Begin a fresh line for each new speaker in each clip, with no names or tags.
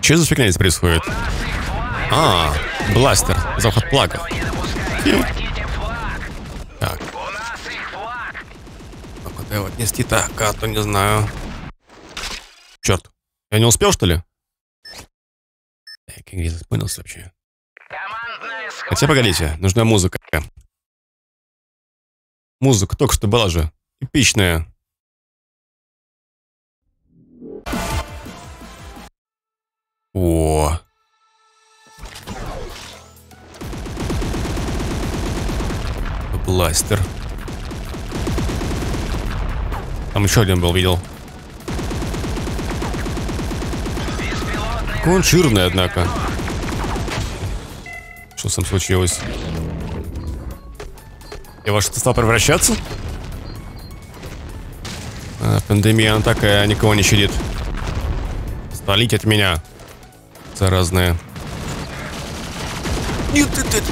Что за фигня здесь происходит? А, бластер, заход плагов. Так. Куда его отнести так, а то не знаю. Черт, я не успел, что ли? Так, где запомнился вообще? Хотя погодите, нужна музыка. Музыка только что была же. Эпичная. О. Бластер. Там еще один был, видел. Какой он жирный, однако. Что с ним случилось? Я во что стал превращаться? А, пандемия, она такая, никого не щадит. Столить от меня. Заразная. Нет, нет, нет.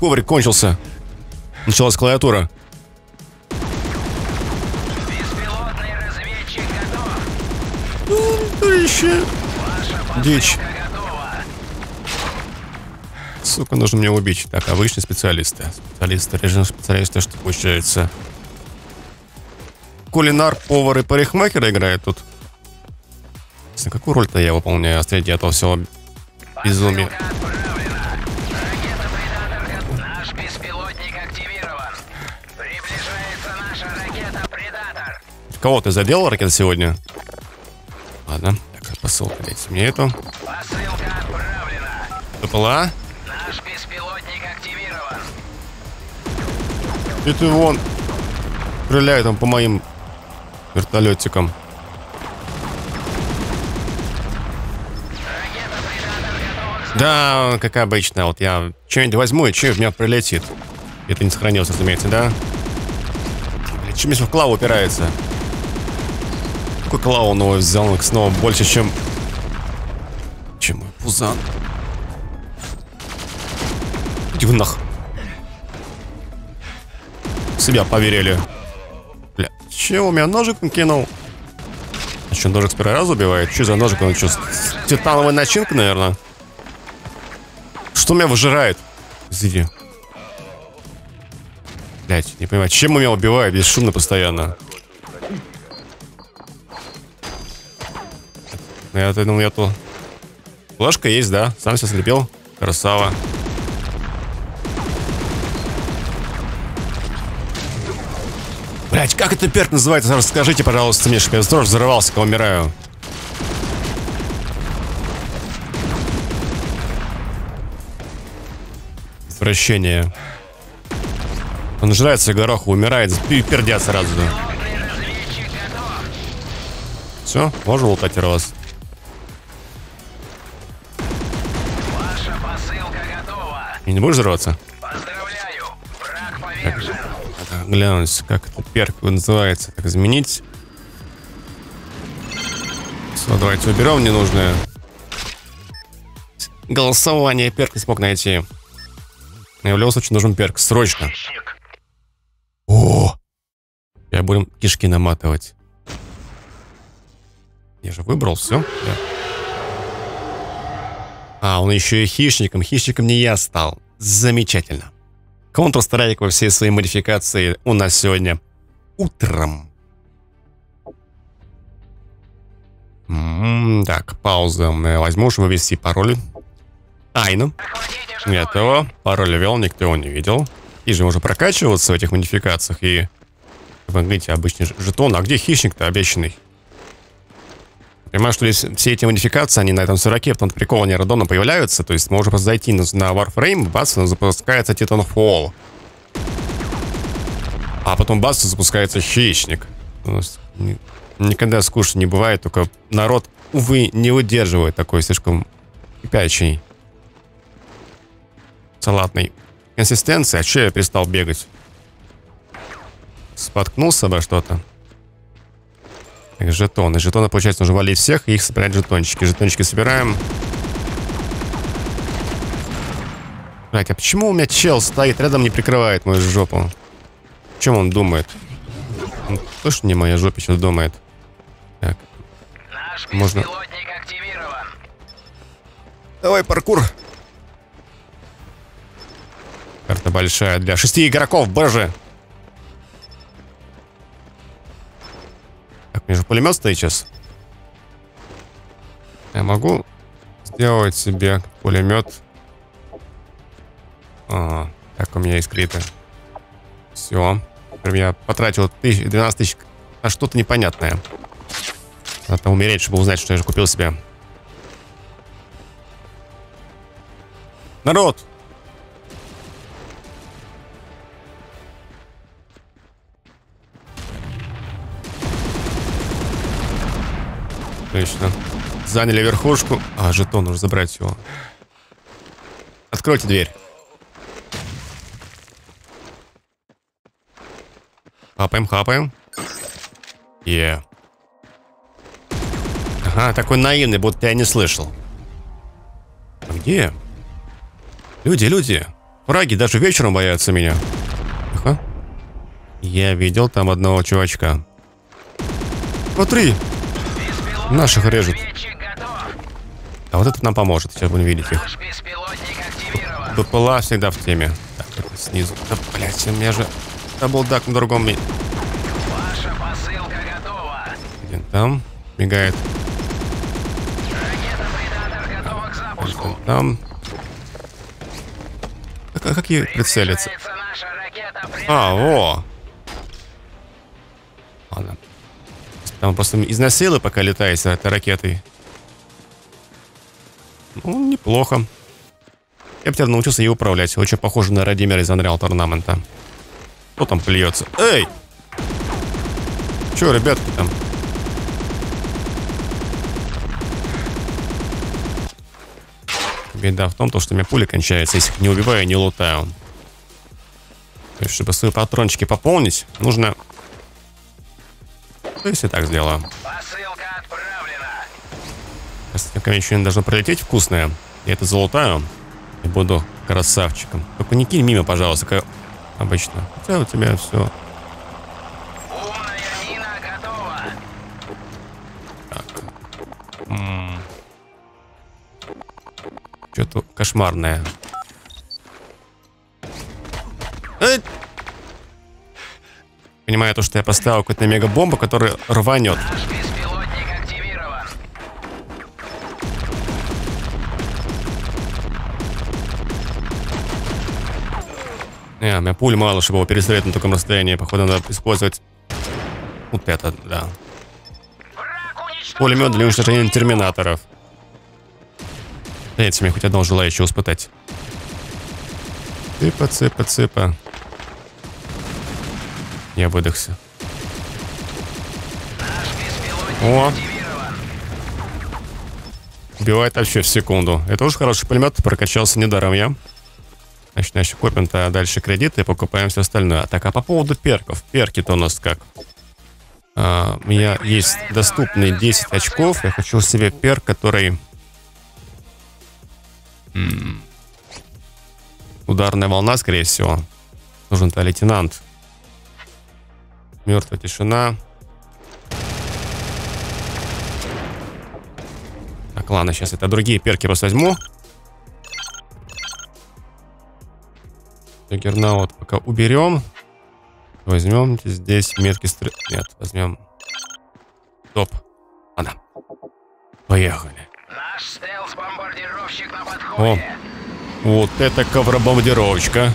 Коврик кончился. Началась клавиатура. Дичь. Сука, нужно мне убить. Так, обычные специалисты. Специалисты, режим специалиста, что получается? Кулинар, повар и парикмахер играет тут. Какую роль-то я выполняю среди этого всего безумия? Кого ты задел ракета сегодня? Ладно, так, посылка, дайте мне эту. Посылка отправлена. ППЛА? Наш беспилотник активирован. И ты вон стреляй там по моим вертолетикам. Да, как обычно. Вот я что-нибудь возьму, и что в меня прилетит. Это не сохранилось, разумеется, да? Чем здесь в клаву упирается? Какой клоун его взял снова больше, чем... Чем мой пузан. Иди нах. себя поверили. Бля, чего у меня ножик кинул? А что, ножик с первого раза убивает? Что за ножик? Он что, титановая начинка, наверное? Что меня выжирает? Извини. Блять, не понимаю, чем меня убивает бесшумно постоянно? Ну, я думал, я то... Флешка есть, да? Сам все слепил. Красава. Блять, как это перк называется? Расскажите, пожалуйста, мне, чтобы я тоже взорвался, когда умираю. Извращение. Он жрается горох, умирает, и пердят сразу. Все, можно лутать вас. И не будешь враг повержен. Так, глянуть, как это перк называется. Так, изменить. Все, давайте уберем ненужное. Голосование перк не смог найти. Но в любом случае нужен перк. Срочно. О! Я будем кишки наматывать. Я же выбрал все. Да. А, он еще и хищником. Хищником не я стал. Замечательно. Counter-Strike во всей своей модификации у нас сегодня утром. М -м, так, пауза. Возьму, чтобы ввести пароль. Айну. Этого. Пароль ввел, никто его не видел. И же можно прокачиваться в этих модификациях. И, смотрите, обычный жетон. А где хищник-то обещанный? Понимаю, что здесь все эти модификации, они на этом 40 в том прикол, они радона появляются. То есть можно просто зайти на, на Warframe, бац, запускается Titanfall. А потом бац, запускается Хищник. Никогда скучно не бывает, только народ, увы, не выдерживает такой слишком кипячий, салатной консистенции. А че я перестал бегать? Споткнулся обо что-то? Так, жетоны. Жетоны, получается, нужно валить всех и их собирать жетончики. Жетончики собираем. Блять, а почему у меня чел стоит рядом, не прикрывает мою жопу? О чем он думает? Он точно не моя жопа сейчас думает. Так. Можно... Давай, паркур. Карта большая для шести игроков, боже. Так, же пулемет стоит сейчас. Я могу сделать себе пулемет. А, так, у меня есть криты. Все. Я потратил 12 тысяч на что-то непонятное. Надо умереть, чтобы узнать, что я же купил себе. Народ! Отлично. Заняли верхушку. А, жетон, нужно забрать его. Откройте дверь. Хапаем, хапаем. Е. Ага, такой наивный, будто я не слышал. А где? Люди, люди. Враги даже вечером боятся меня. Ага. Я видел там одного чувачка. Смотри. Наших режут. А вот это нам поможет. Сейчас будем видеть их. БПЛА всегда в теме. Так, снизу. Да, блядь, у меня же даблдак на другом месте. Ваша посылка там. Мигает. Один там. А как ей прицелиться? А, о! Там просто износило, пока летает с этой ракетой. Ну, неплохо. Я бы теперь научился ее управлять. Очень похоже на Радимира из Unreal Tournament. Кто там плюется? Эй! Че, ребятки там? Беда в том, что у меня пули кончаются, если их не убиваю, не лутаю. То есть, чтобы свои патрончики пополнить, нужно... Есть, я так сделаю. Посылка отправлена. Еще не должно пролететь вкусное. Я это залутаю и буду красавчиком. Только не кинь мимо, пожалуйста, как обычно. Хотя у тебя все... Умная мина готова. Так. Что-то кошмарное. Понимаю то, что я поставил какую-то мега-бомбу, которая рванет. Не, у меня пуль мало, чтобы его перестрелять на таком расстоянии. Походу, надо использовать вот это, да. Пулемет для уничтожения терминаторов. Дайте мне хоть одного желающего испытать. Цыпа, цыпа, цыпа. Я выдохся. О! Убивает вообще в секунду. Это уже хороший пулемет, прокачался недаром я. Значит, значит, копим-то дальше кредиты и покупаем все остальное. Так, а по поводу перков. Перки-то у нас как? А, у меня есть доступные 10 очков. Я хочу себе перк, который Ударная волна, скорее всего. Нужен-то лейтенант. Мертвая тишина. Так, ладно, сейчас это другие перки просто возьму. Гернаут пока уберем. Возьмем здесь метки стрел... Нет, возьмем... Топ. Ладно. Поехали. Наш стелс-бомбардировщик на подходе. О, вот это ковробомбардировочка.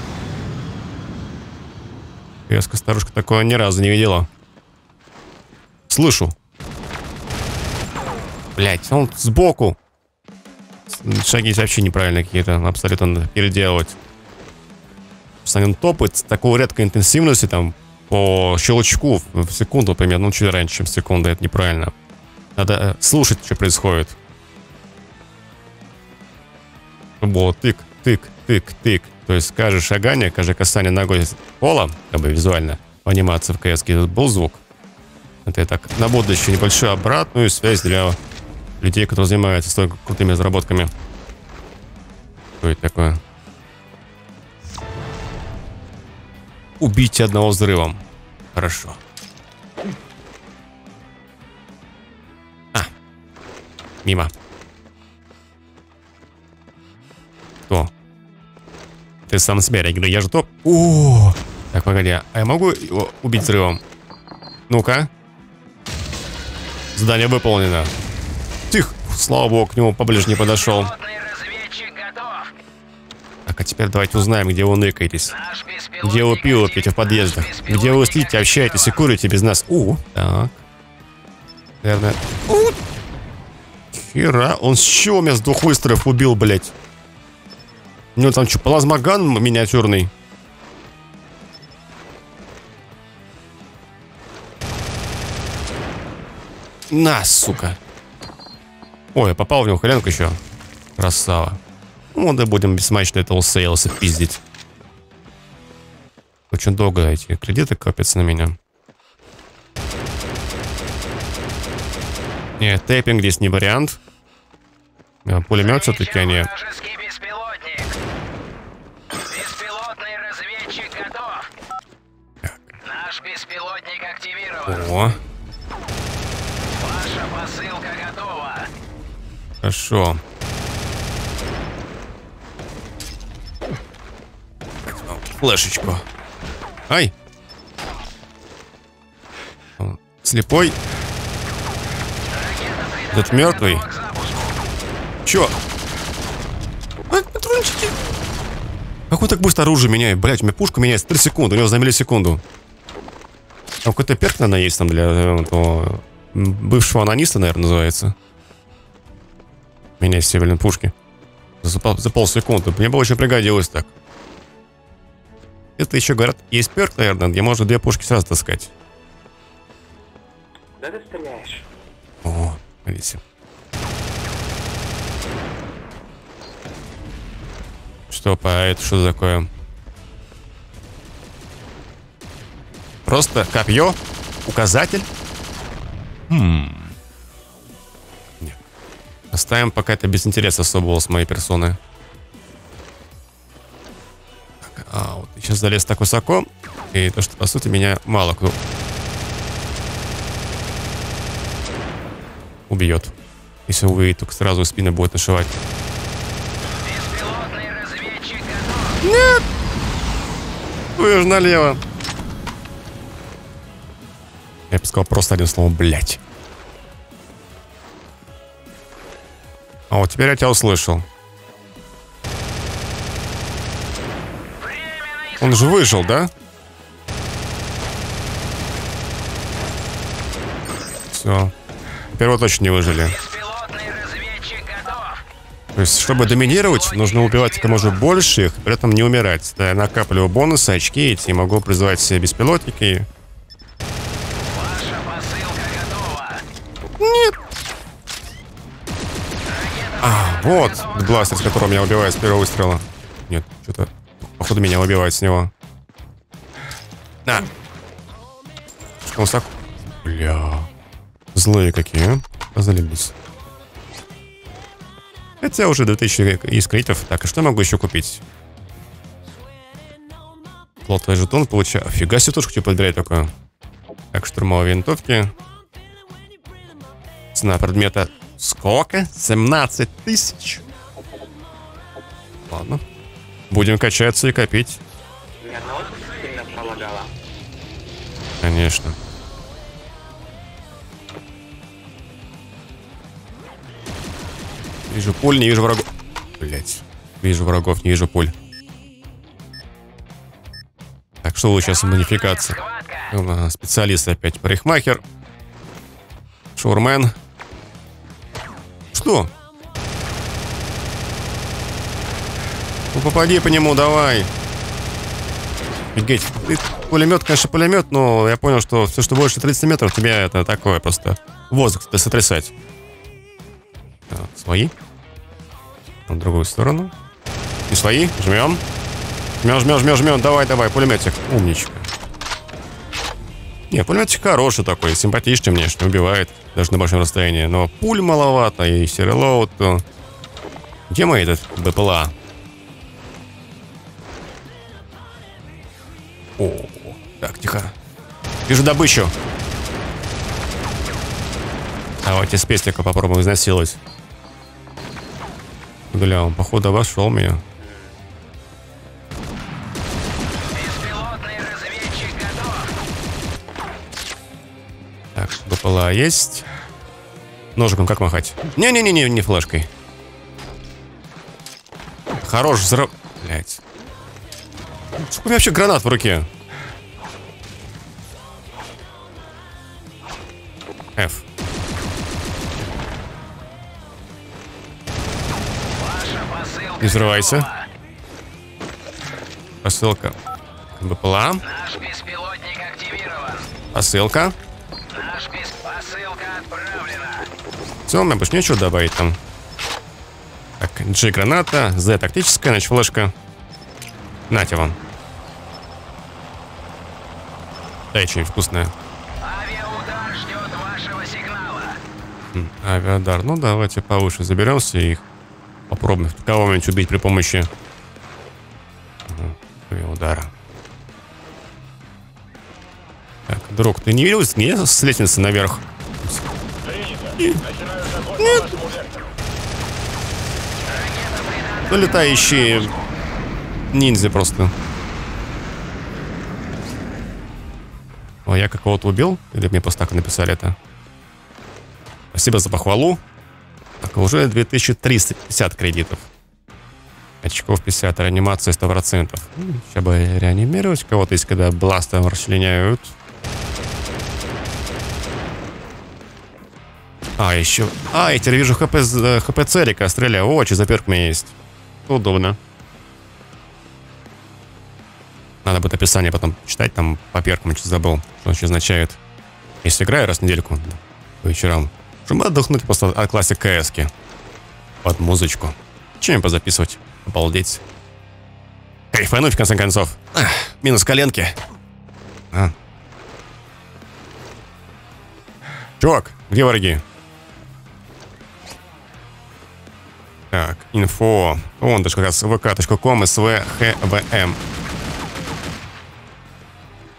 Яска старушка такое ни разу не видела. Слышу. Блять, он сбоку. Шаги вообще неправильные какие-то. Абсолютно переделывать. Он топает с такой редкой интенсивностью, там, по щелчку в секунду, примерно, ну, чуть раньше, чем секунда, это неправильно. Надо э, слушать, что происходит. Вот, тык, тык, тык, тык. То есть каждое шагание, каждое касание ногой пола, как бы визуально, в анимации в КС был звук. Это я так на будущее небольшую обратную связь для людей, которые занимаются столь крутыми разработками. Что это такое? Убить одного взрывом. Хорошо. А, Мимо. Ты сам себя реагируй, я же топ. О, Так, погоди, а я могу его убить взрывом? Ну-ка. Задание выполнено. Тихо, слава богу, к нему поближе не подошел. Так, а теперь давайте узнаем, где вы ныкаетесь. Где вы пиво пьете в подъездах. Где вы сидите, общаетесь и курите без нас. У, так. Наверное... У! Хера, он с чего меня с двух выстрелов убил, блядь? У него там что, плазмоган миниатюрный? На, сука. Ой, я попал в него коленку еще. Красава. Ну, да будем бессмачно этого сейлса пиздить. Очень долго эти кредиты копятся на меня. Нет, тэппинг здесь не вариант. Пулемет все-таки они... Наш О. Ваша посылка готова. Хорошо. Флешечку. Ай! Слепой. Этот мертвый. Чё? А, патрончики. Как он так быстро оружие меняет? Блять, у меня пушка меняется 3 секунды, у него за миллисекунду. А какой-то перк, наверное, есть там для э, того, бывшего анониста, наверное, называется. Менять все, блин, пушки. За, за полсекунды. Мне бы очень пригодилось так. Это еще, говорят, есть перк, наверное, где можно две пушки сразу таскать. Да ты стреляешь. О, видите. Что, а это что такое? Просто копье? Указатель? Хм. Нет. Оставим пока это без интереса особого с моей персоны. А, вот сейчас залез так высоко. И то, что, по сути, меня мало кто убьет. Если увидит, только сразу спины будет нашивать. Нет! Вы же налево. Я бы сказал просто один слово, блядь. А вот теперь я тебя услышал. Он же выжил, да? Все. Вот точно не выжили. То есть, чтобы доминировать, нужно убивать как можно больше их, при этом не умирать. Да, я накапливаю бонусы, очки эти, могу призывать себе беспилотники. Нет. А, вот бластер, с которым меня убивает с первого выстрела. Нет, что-то Походу меня убивают с него. На. Он так? Бля. Злые какие, а? Позалились. Хотя уже 2000 из кредитов. Так, а что могу еще купить? Плотный жетон получаю. Офига себе тушку тебе подбирать только. Так, штурмовые винтовки. Цена предмета сколько? 17 тысяч. Ладно. Будем качаться и копить. Конечно. Вижу пуль, не вижу врагов. Блять. Вижу врагов, не вижу пуль. Так, что вы сейчас модификация? Специалист опять. Парикмахер. Шурмен. Что? Ну попади по нему, давай. Офигеть. Пулемет, конечно, пулемет, но я понял, что все, что больше 30 метров, тебе это такое просто воздух тебе сотрясать. Так, свои. На другую сторону. И свои. Жмем. Жмем, жмем, жмем, жмем. Давай, давай, пулеметик. Умничка. Не, пулеметик хороший такой, симпатичный что убивает, даже на большом расстоянии. Но пуль маловато, и серилоуд. Где мой этот БПЛА? О, так, тихо. Вижу добычу. Давайте с пестика попробуем изнасиловать. Бля, он походу обошел меня. Так, БПЛА есть. Ножиком как махать? Не-не-не, не флешкой. Хорош взрыв... Блять. Сколько у меня вообще гранат в руке? F. Не взрывайся. Посылка. БПЛА.
Наш беспилотник активирован.
Посылка. Все, мне больше нечего добавить там. Так, G граната, Z тактическая, значит флешка. Нате вам. Дай что-нибудь вкусное.
Авиаудар ждет вашего сигнала.
М, Авиадар. Ну, давайте повыше заберемся и их попробуем кого-нибудь убить при помощи авиаудара. Так, друг, ты не видел не с лестницы наверх? Нет. Ну, летающие ниндзя просто. О, я какого-то убил? Или мне просто так написали это? Спасибо за похвалу. Так, уже 2350 кредитов. Очков 50, реанимация 100%. Сейчас бы реанимировать кого-то, если когда бластом расчленяют. А, еще... А, я теперь вижу ХП, з- ХП Церика, стреляю. О, что за перк у меня есть. Удобно. Надо будет описание потом читать, там по перкам что забыл, что он еще означает. Если играю раз в недельку по чтобы отдохнуть просто от классик КСки. Под музычку. Чем позаписывать? Обалдеть. Кайфануть, в конце концов. Ах, минус коленки. А. Чувак, где враги? Так, инфо. Вон даже как раз vk.com svhvm.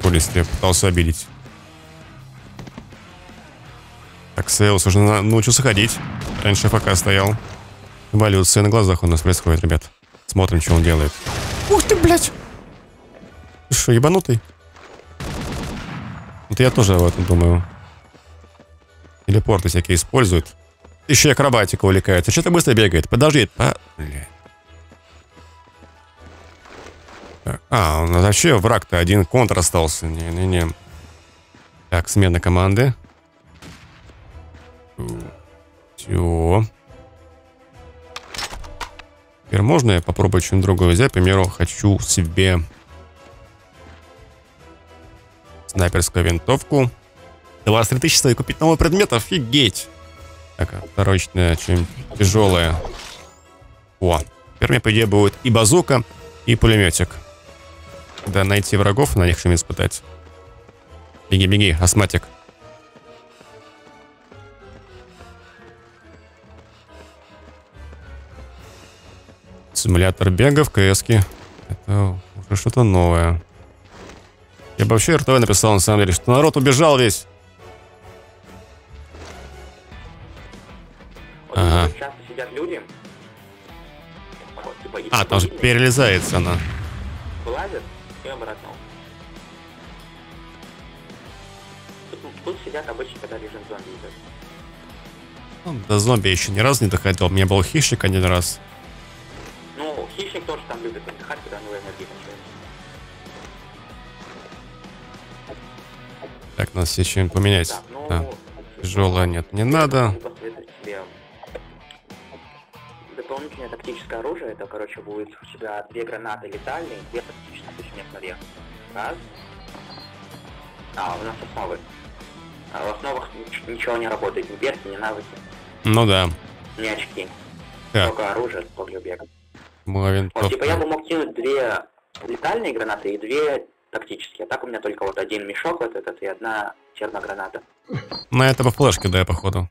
Полис я пытался обидеть. Так, Сейлс уже на- научился ходить. Раньше ФК стоял. Эволюция на глазах у нас происходит, ребят. Смотрим, что он делает. Ух ты, блядь! Что, ебанутый? Вот я тоже об этом думаю. Телепорты всякие используют. Еще и акробатика увлекается. Что-то быстро бегает. Подожди. По... Бля. Так, А, вообще враг-то один контр остался. Не-не-не. Так, смена команды. Все. Теперь можно я попробую что-нибудь другое взять? К примеру, хочу себе снайперскую винтовку. 23 тысячи стоит купить новый предмет, офигеть. Так, а второчное, что-нибудь. О, теперь у меня, по идее, будет и базука, и пулеметик. Да, найти врагов, на них что-нибудь испытать. Беги, беги, астматик. Симулятор бега в КСке. Это уже что-то новое. Я бы вообще РТВ написал, на самом деле, что народ убежал весь.
Вот
Ага.
тут часто сидят люди. Вот, и
А, там же перелезается она.
Вылазят и обратно. Тут, тут сидят обычно, когда режим зомби идет.
Ну, До зомби еще ни разу не доходил. У меня был хищник один раз.
Ну, хищник тоже там любит отдыхать, когда у него энергии кончается.
Так, надо себе что-нибудь поменять.
Так, ну...
Да. Тяжелое нет, не надо.
Тебе дополнительное тактическое оружие. Это, короче, будет у тебя две гранаты летальные, две тактические, нет наверх. Раз. А, у нас основы. А в основах нич- ничего не работает, ни перки, ни навыки,
Ну да.
ни очки.
Так,
Только оружие, только бег.
моя
Вот, типа я бы мог кинуть две летальные гранаты и две тактические. А так у меня только вот один мешок вот этот и одна термограната.
На это бы флешки, да, походу.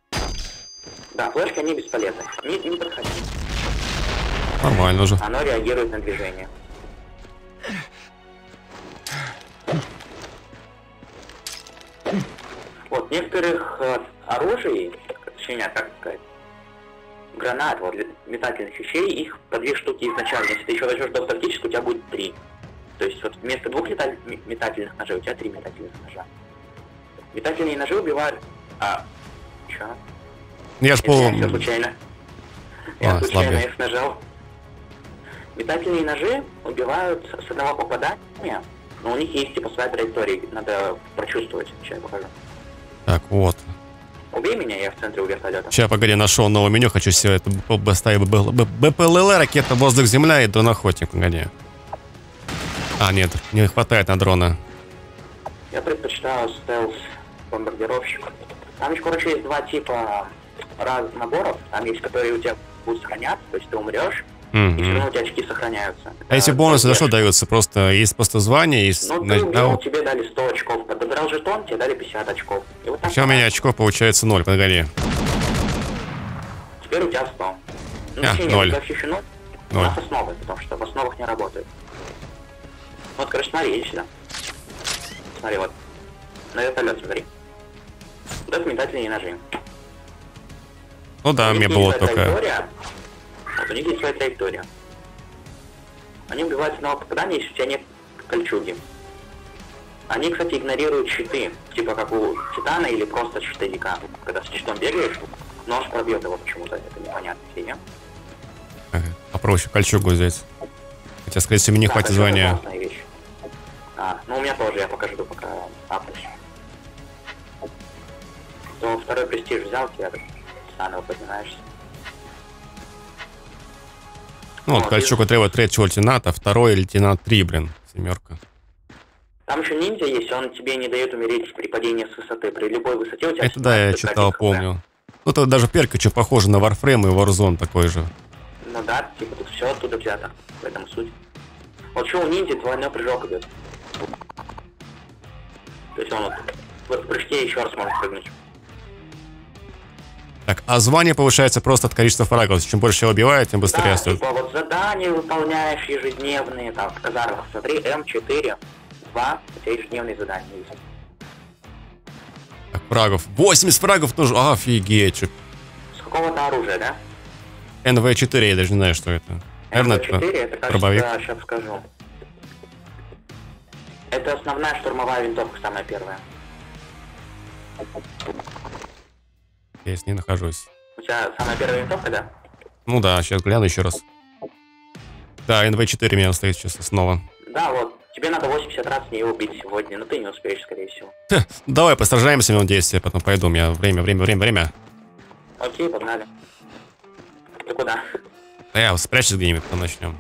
Да, флешки, они бесполезны. Не, не подходи.
Нормально уже.
Оно реагирует на движение. Вот, некоторых э, оружий, точнее, как сказать, гранат, вот, метательных вещей, их по две штуки изначально. Если ты еще возьмешь до тактическую, у тебя будет три. То есть вот вместо двух леталь- м- метательных ножей у тебя три метательных ножа. Метательные ножи убивают... А, чё?
Я ж
я
пол...
всё случайно. Я
А,
случайно
слабый.
их нажал. Метательные ножи убивают с одного попадания, но у них есть типа своя траектория, надо прочувствовать. Сейчас я покажу.
Так, вот.
Убей меня, я в центре у вертолета.
Сейчас, погоди, нашел новое меню. Хочу себе это поставить БПЛЛ, ракета воздух-земля и дрон-охотник. Погоди. А, нет, не хватает на дрона.
Я предпочитаю стелс бомбардировщик. Там еще, короче, есть два типа раз наборов. Там есть, которые у тебя будут сохраняться, то есть ты умрешь, и все равно у тебя очки сохраняются.
А эти
Это
бонусы за что даются? Просто есть просто звание, есть...
Ну, ты убил,
на-
тебе дали 100 очков. Подобрал жетон, тебе дали 50 очков. И вот
Все, у меня очков получается ноль, погоди.
Теперь у тебя 100. Ну,
А,
точнее, нет,
ноль.
у нас основы, потому что в основах не работает. Вот, короче, смотри, иди сюда. Смотри, вот. На вертолет смотри. Вот это метательные ножи.
Ну да, мне было только...
у них есть своя траектория. Они убивают одного попадания, если у тебя нет кольчуги. Они, кстати, игнорируют щиты, типа как у Титана или просто щиты Дика. Когда с щитом бегаешь, нож пробьет его почему-то, это непонятно фигня.
Ага, Попроще кольчугу взять. Хотя, скорее всего, мне не
Да,
хватит звания.
А, ну у меня тоже, я покажу, пока апнусь. То второй престиж взял, тебя заново поднимаешься.
Ну, вот кольчугу требует третьего лейтената, второй лейтенант 3, блин. Семерка.
Там еще ниндзя есть, он тебе не дает умереть при падении с высоты. При любой высоте у тебя...
Это да, я читал,
101 хп.
помню. Ну, это даже перка что похоже на Warframe и Warzone такой же.
Ну да, типа тут все оттуда взято. В этом суть. Вот что у ниндзя двойной прыжок идет. То есть он вот в прыжке еще раз может прыгнуть.
Так, а звание повышается просто от количества фрагов. Чем больше его убивает, тем быстрее
Да,
растет.
типа вот задания выполняешь ежедневные, там, казармах, смотри, М4, 2, у тебя ежедневные задания есть.
Так, фрагов. 80 фрагов тоже. Офигеть.
С какого-то оружия, да?
НВ-4, я даже не знаю, что это. Наверное,
М4,
это
это,
дробовик.
сейчас скажу. Это основная штурмовая винтовка, самая первая.
Я с ней нахожусь.
У тебя самая первая винтовка, да?
Ну да, сейчас гляну еще раз. Да, НВ-4 у меня стоит сейчас снова.
Да, вот. Тебе надо 80 раз с нее убить сегодня, но ты не успеешь, скорее всего.
Давай посражаемся минут 10, я потом пойду. У меня время, время, время, время.
Окей, погнали. Ты куда?
Да я спрячусь где-нибудь, потом начнем.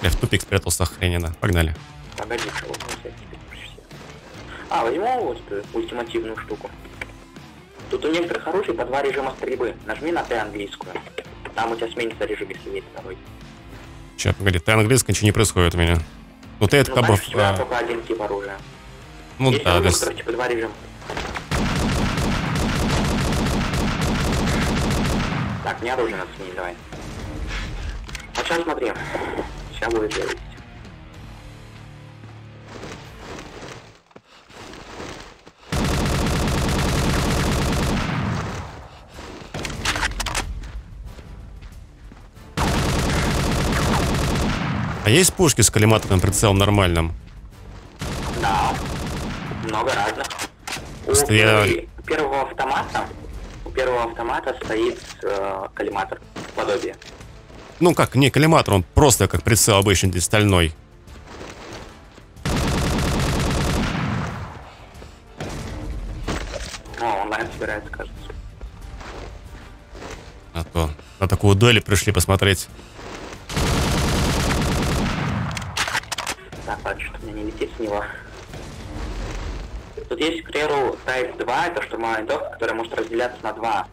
Я в тупик спрятался охрененно. Погнали.
Погоди, пришли. А, возьму вот эту ультимативную штуку. Тут у некоторых оружий по два режима стрельбы. Нажми на Т английскую. Там у тебя сменится режим, если есть второй.
Сейчас, погоди, ты английский, ничего не происходит у меня. Ну ты это
Ну,
как бы... а,
только один тип оружия.
Ну
есть
да,
оружие, которое типа два режима. Так, мне оружие надо сменить, давай. Вот сейчас смотри. Сейчас будет зависеть.
А есть пушки с коллиматорным прицелом нормальным?
Да, много разных. У
я-
первого автомата, у первого автомата стоит э, коллиматор, подобие.
Ну как, не коллиматор, он просто как прицел обычный, стальной.
О, онлайн собирается, кажется.
А то на такую дуэль пришли посмотреть.
Так, у меня не летит с него. Тут есть, к примеру, Type 2, это штурмовая винтовка, которая может разделяться на два.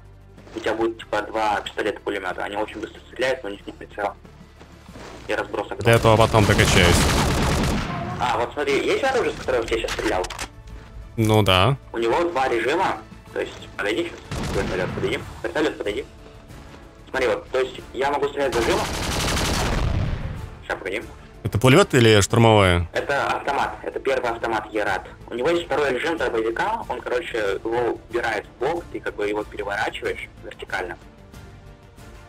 У тебя будет типа два пистолета-пулемета. Они очень быстро стреляют, но у них нет прицела. И разброс огромный.
Для этого потом докачаюсь.
А, вот смотри, есть оружие, с которого я сейчас стрелял?
Ну да.
У него два режима. То есть, подойди сейчас. Вертолет, подойди. Вертолет, подойди. Смотри, вот, то есть я могу стрелять зажимом. Сейчас, погоди.
Это пулемет или штурмовая?
Это автомат, это первый автомат Ерат. У него есть второй режим дробовика, он, короче, его убирает в бок, ты как бы его переворачиваешь вертикально.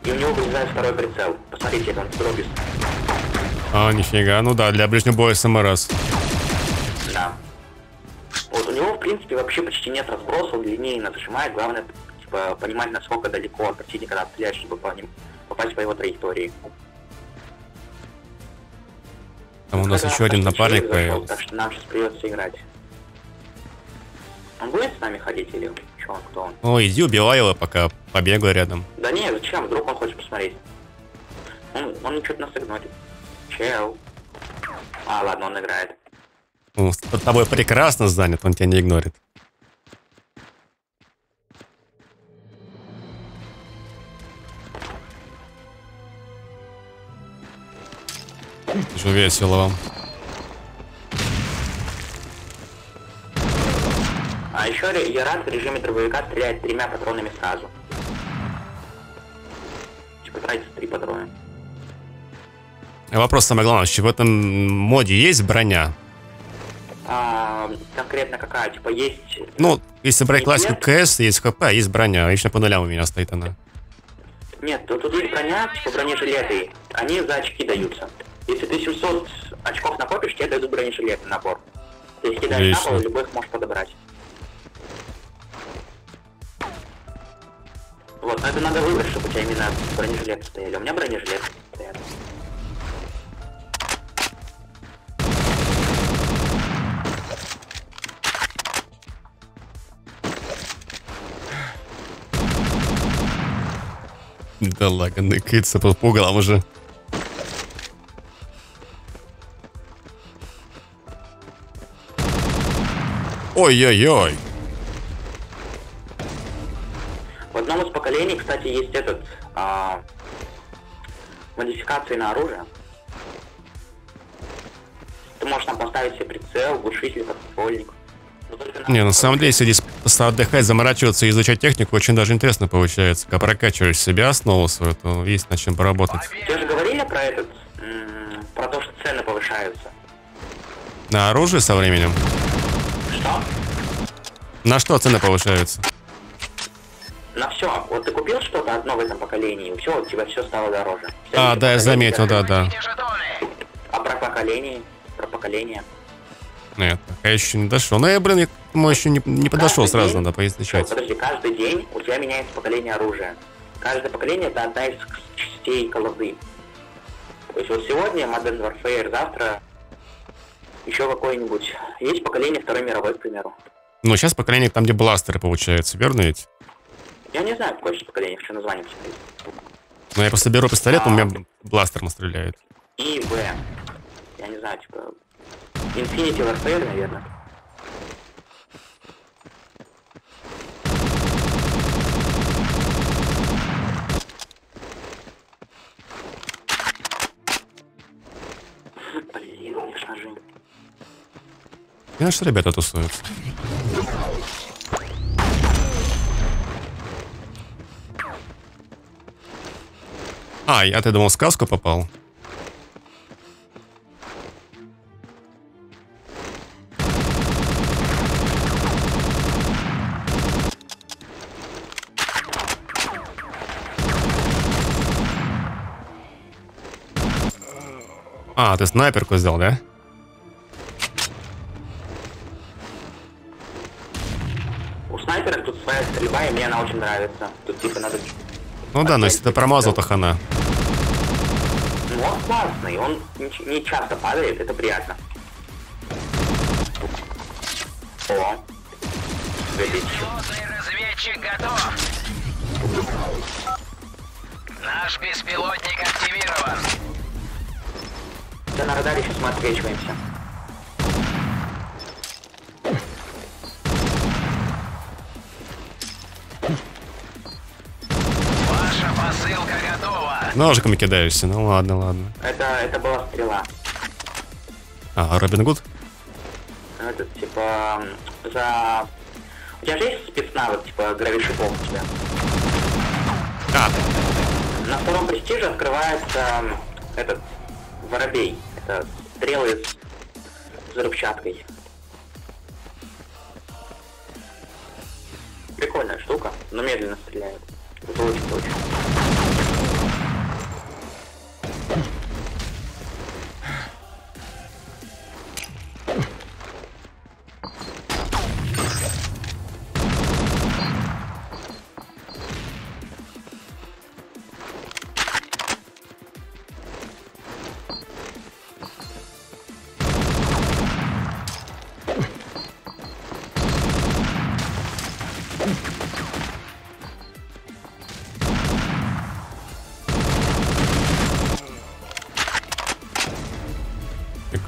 И у него вылезает второй прицел. Посмотрите, это он дробис.
А, нифига. Ну да, для ближнего боя СМРС.
Да. Вот у него, в принципе, вообще почти нет разброса, он линейно зажимает, главное, типа, понимать, насколько далеко от противника надо стрелять, чтобы по ним попасть по его траектории.
Там у нас еще один напарник появился.
Так что нам сейчас придется играть. Он будет с нами ходить или что он, кто он?
О, иди убивай его, пока побегаю рядом.
Да не, зачем? Вдруг он хочет посмотреть. Он, он что-то нас игнорит. Чел. А, ладно, он играет.
Он с тобой прекрасно занят, он тебя не игнорит. Вижу весело вам.
А еще Ярат в режиме дробовика стреляет тремя патронами сразу. Типа тратится три патрона.
Вопрос самый главный, вообще в этом моде есть броня?
А, конкретно какая? Типа есть...
Ну, если брать классику. КС, есть ХП, а есть броня. Лично по нулям у меня стоит она.
Нет, тут, тут есть броня, типа бронежилеты. Они за очки даются. Если ты 700 очков накопишь, тебе дадут бронежилеты набор. Ты их кидаешь на пол,
Отлично.
любых можешь подобрать. Вот, но это надо выбрать, чтобы у тебя именно бронежилеты стояли. У меня бронежилеты стоят.
Да ладно, ныкается по углам уже. Ой-ой-ой.
В одном из поколений, кстати, есть этот а, модификации на оружие. Ты можешь там поставить себе прицел, глушитель, подствольник.
Не, на самом деле, просто отдыхать, заморачиваться и изучать технику, очень даже интересно получается. Когда прокачиваешь себя, основу свою, то есть над чем поработать.
Те же говорили про этот, про то, что цены повышаются.
На оружие со временем? На что цены повышаются?
На все. Вот ты купил что-то одно в этом поколении, все, у тебя все стало дороже.
А,
Следующее
да, я заметил, да, да.
А про поколение? Про поколение.
Нет, пока еще не дошел. Но я, блин, я этому еще не, не подошел,
Каждый
сразу
день-
надо поизучать.
Подожди, каждый день у тебя меняется поколение оружия. Каждое поколение это одна из частей колоды. То есть вот сегодня Modern Warfare, завтра еще какой-нибудь. Есть поколение Второй мировой, к примеру.
Ну, сейчас поколение там, где бластеры получается, верно ведь?
Я не знаю, какое сейчас поколение, хочу название посмотреть.
Но я просто беру пистолет, у меня бластером стреляет.
И В. Я не знаю, типа... Infinity Warfare, наверное.
И наши ребята тусуются. А, я ты думал, в сказку попал? А, ты снайперку сделал, да?
Она очень нравится. Тут типа надо...
Ну да, но если ты промазал, то хана.
Ну, он классный, он не, часто падает, это приятно. О. 2000.
Пилотный разведчик готов. Наш беспилотник активирован.
Да на радаре сейчас мы отсвечиваемся.
Ножиками кидаешься, ну ладно, ладно.
Это, это была стрела.
А, Робин Гуд?
Это типа за... У тебя же есть спецнавык, типа гравишипов у тебя?
А,
На втором престиже открывается этот воробей. Это стрелы с взрывчаткой. Прикольная штука, но медленно стреляет. Это очень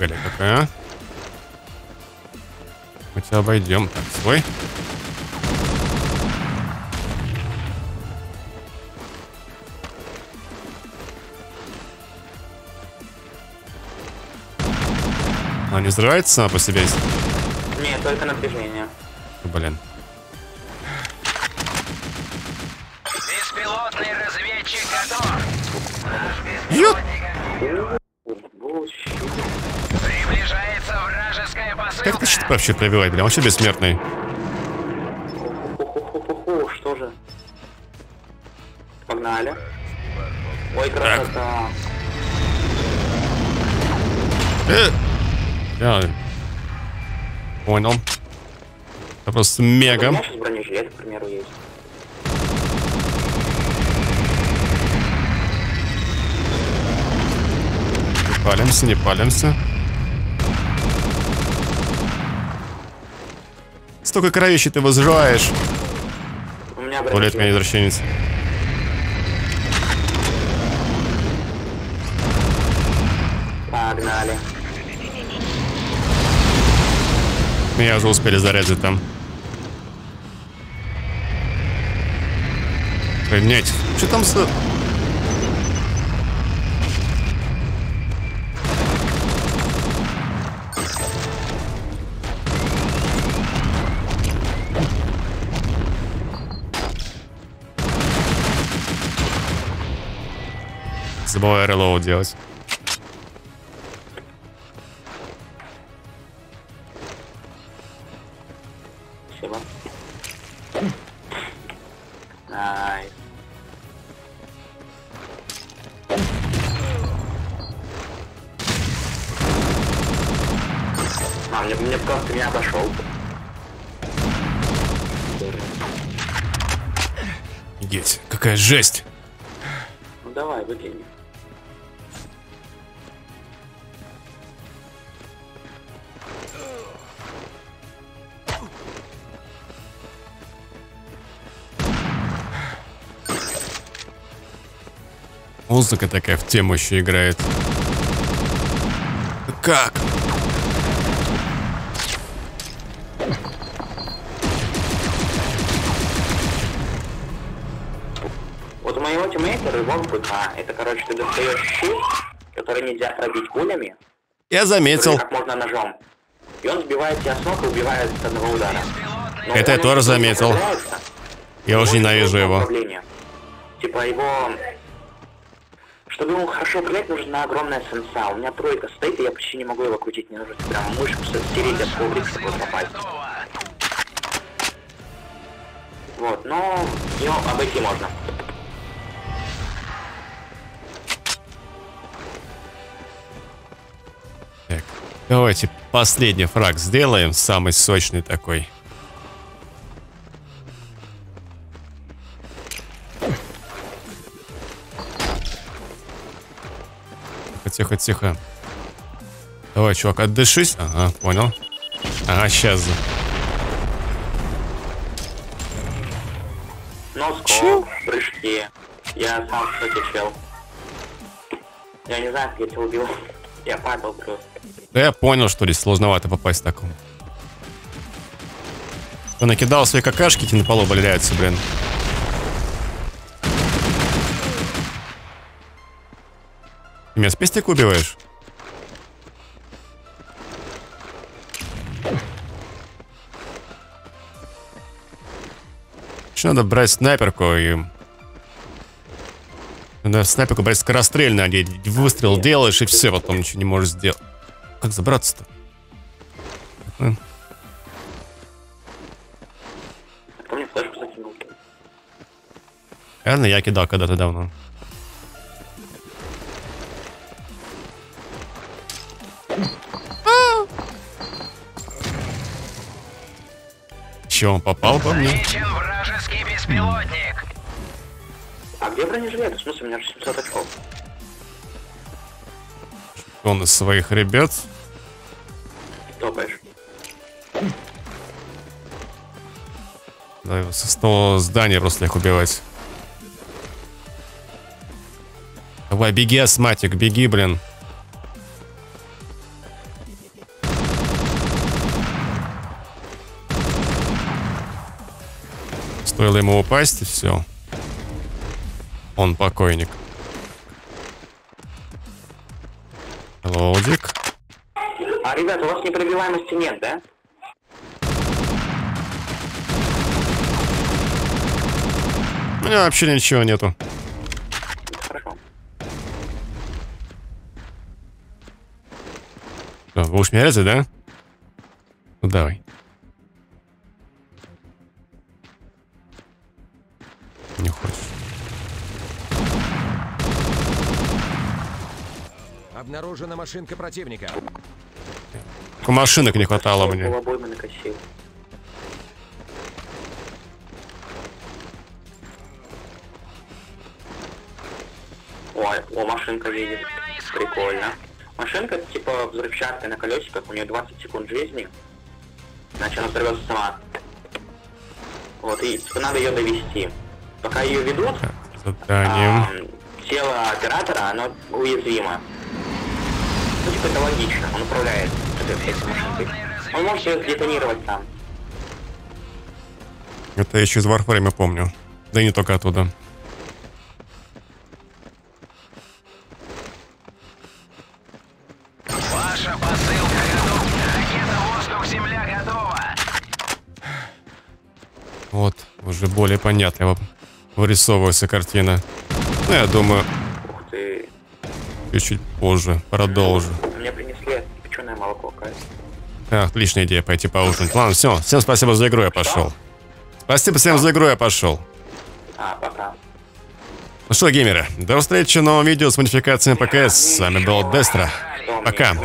Фигаля какая. Мы тебя обойдем. Так, свой. Она не взрывается сама по себе?
Нет, только напряжение.
Блин.
Беспилотный разведчик готов. Наш
Ёп!
беспилотник
Bullshit.
приближается вражеская посылка.
Как ты щит вообще пробивать, блин? Вообще бессмертный.
Ху-ху-ху-ху-ху, что же? Погнали. Ой, красота.
Э! Я... Понял. Это просто
У
мега.
меня сейчас бронежилет, к примеру, есть.
Не палимся, не палимся. Столько кровищи ты возживаешь.
У меня
Туалет меня извращенец.
Погнали.
Меня уже успели зарезать там. Охренеть. Что там с... Забываю релоуд делать. Музыка такая в тему еще играет. Как?
Вот у моего тиммейта рывок быка. Это, короче, ты достаешь щит, который нельзя пробить пулями,
Я заметил.
как можно ножом. И он сбивает тебя с ног и убивает с одного удара. Но
Это я тоже заметил. Я уже ненавижу его.
управление. Типа его... Чтобы ему хорошо управлять, нужна огромная сенса. У меня тройка стоит, и я почти не могу его крутить. Мне нужно прям мышку стереть от коврика, чтобы попасть. Вот, но его обойти можно.
Так, давайте последний фраг сделаем, самый сочный такой. Тихо, тихо. Давай, чувак, отдышись. Ага, понял. Ага, сейчас. Чё?
скок, прыжки. Я сам, кстати, чел. Я не знаю, я тебя убил. Я падал просто.
Да я понял, что здесь сложновато попасть такому. Накидал свои какашки, на полу валяются, блин. Ты меня с пестик убиваешь? Еще надо брать снайперку и... Надо снайперку брать скорострельно одеть. Выстрел делаешь и все, потом ничего не можешь сделать. Как забраться-то? Наверное, я кидал когда-то давно. Он попал по мне?
Вражеский беспилотник.
А где бронежилет? В смысле, у меня же 700 очков.
Он из своих ребят.
Топаешь.
Да, со того здания просто их убивать. Давай, беги, астматик, беги, блин. Стоило ему упасть, и все. Он покойник. Лодик.
А, ребята, у вас непробиваемости нет, да?
У меня вообще ничего нету.
Хорошо.
Что, будешь меня да? Ну давай.
Обнаружена машинка противника.
Машинок не хватало мне.
Ой, о, машинка едет. Прикольно. Машинка типа взрывчатка на колесиках, у нее 20 секунд жизни. Иначе она взорвется сама. Вот, и типа надо ее довести. Пока ее ведут,
Заданием.
а, тело оператора, оно уязвимо. Ну, типа, это логично, он управляет этой всей машинкой. Он может ее сдетонировать там.
Это я еще из Warframe помню. Да и не только оттуда.
Ваша посылка готова. Ракета «Воздух-Земля» готова.
Вот, уже более понятно вырисовывается картина. Ну, я думаю,
Ух ты.
чуть-чуть позже продолжу.
Мне принесли печеное молоко, кайф.
А, отличная идея пойти поужинать. Ладно, все. Всем спасибо за игру, я пошел. Спасибо всем за игру, я пошел.
А, пока.
Ну что, геймеры, до встречи в новом видео с модификациями ПКС. С вами был Дестро.
Что,
Пока.